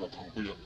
막바꾸 려.